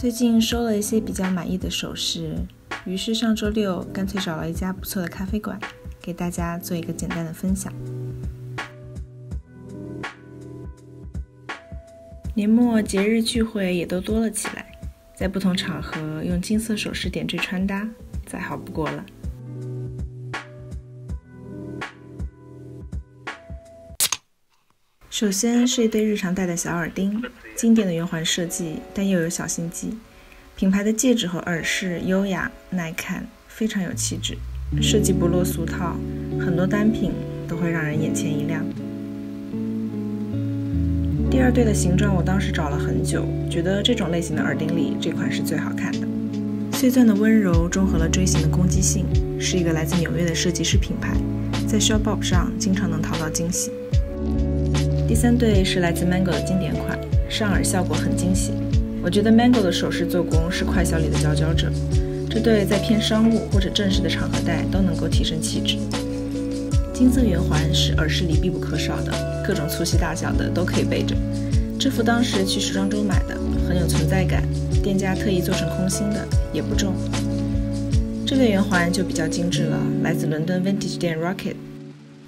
最近收了一些比较满意的首饰，于是上周六干脆找了一家不错的咖啡馆，给大家做一个简单的分享。年末节日聚会也都多了起来，在不同场合用金色首饰点缀穿搭，再好不过了。首先是一对日常戴的小耳钉，经典的圆环设计，但又有小心机。品牌的戒指和耳饰优雅耐看，非常有气质，设计不落俗套，很多单品都会让人眼前一亮。第二对的形状，我当时找了很久，觉得这种类型的耳钉里这款是最好看的。碎钻的温柔中和了锥形的攻击性，是一个来自纽约的设计师品牌，在 Shopbop 上经常能淘到惊喜。第三对是来自 Mango 的经典款，上耳效果很惊喜。我觉得 Mango 的首饰做工是快销里的佼佼者，这对在偏商务或者正式的场合戴都能够提升气质。金色圆环是耳饰里必不可少的，各种粗细大小的都可以背着。这副当时去时装周买的，很有存在感，店家特意做成空心的，也不重。这对圆环就比较精致了，来自伦敦 Vintage 店 Rocket。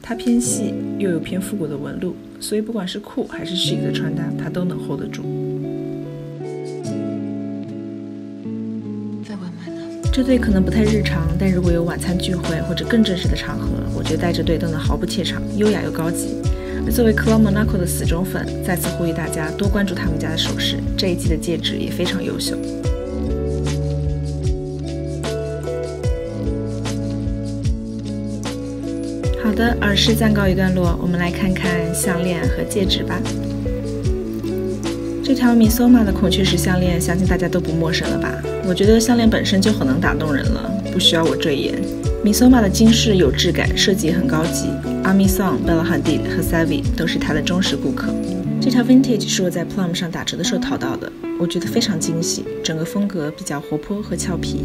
它偏细，又有偏复古的纹路，所以不管是酷还是 chic 的穿搭，它都能 hold 得住。这对可能不太日常，但如果有晚餐聚会或者更正式的场合，我觉得戴这对都能毫不怯场，优雅又高级。而作为 Club Monaco 的死忠粉，再次呼吁大家多关注他们家的首饰，这一季的戒指也非常优秀。好的，耳饰暂告一段落，我们来看看项链和戒指吧。这条米索玛的孔雀石项链，相信大家都不陌生了吧？我觉得项链本身就很能打动人了，不需要我赘言。米索玛的金饰有质感，设计也很高级。阿米桑、Bella Hadid 和 Savvy 都是它的忠实顾客。这条 Vintage 是我在 Plum 上打折的时候淘到的，我觉得非常惊喜，整个风格比较活泼和俏皮。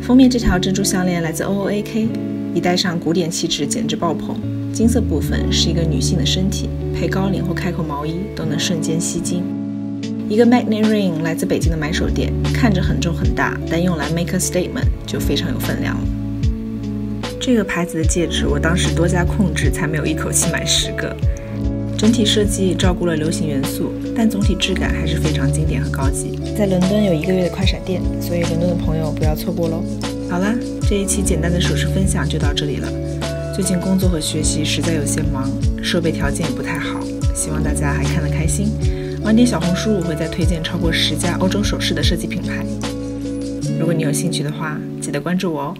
封面这条珍珠项链来自 OOAK。一戴上，古典气质简直爆棚。金色部分是一个女性的身体，配高领或开口毛衣都能瞬间吸睛。一个 magnet ring 来自北京的买手店，看着很重很大，但用来 make a statement 就非常有分量了。这个牌子的戒指，我当时多加控制才没有一口气买十个。整体设计照顾了流行元素，但总体质感还是非常经典和高级。在伦敦有一个月的快闪店，所以伦敦的朋友不要错过喽。好啦，这一期简单的首饰分享就到这里了。最近工作和学习实在有些忙，设备条件也不太好，希望大家还看得开心。晚点小红书我会再推荐超过十家欧洲首饰的设计品牌，如果你有兴趣的话，记得关注我哦。